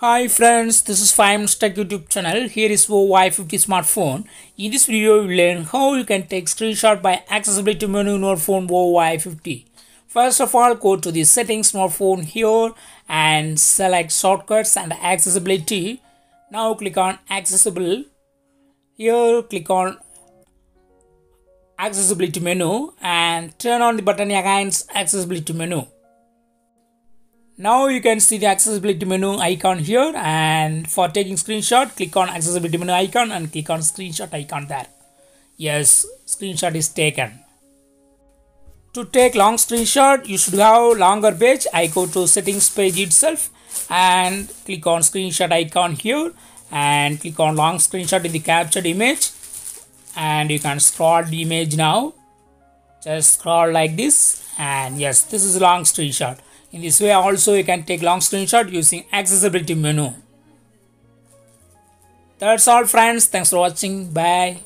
Hi friends, this is 5 Tech YouTube channel. Here is Y50 smartphone. In this video, we learn how you can take screenshot by accessibility menu in your phone Y50. First of all, go to the settings smartphone here and select shortcuts and accessibility. Now click on accessible. Here click on accessibility menu and turn on the button against accessibility menu. Now you can see the accessibility menu icon here and for taking screenshot click on accessibility menu icon and click on screenshot icon there. Yes, screenshot is taken. To take long screenshot you should have longer page. I go to settings page itself and click on screenshot icon here and click on long screenshot in the captured image and you can scroll the image now just scroll like this and yes this is long screenshot in this way also you can take long screenshot using accessibility menu. That's all friends. Thanks for watching. Bye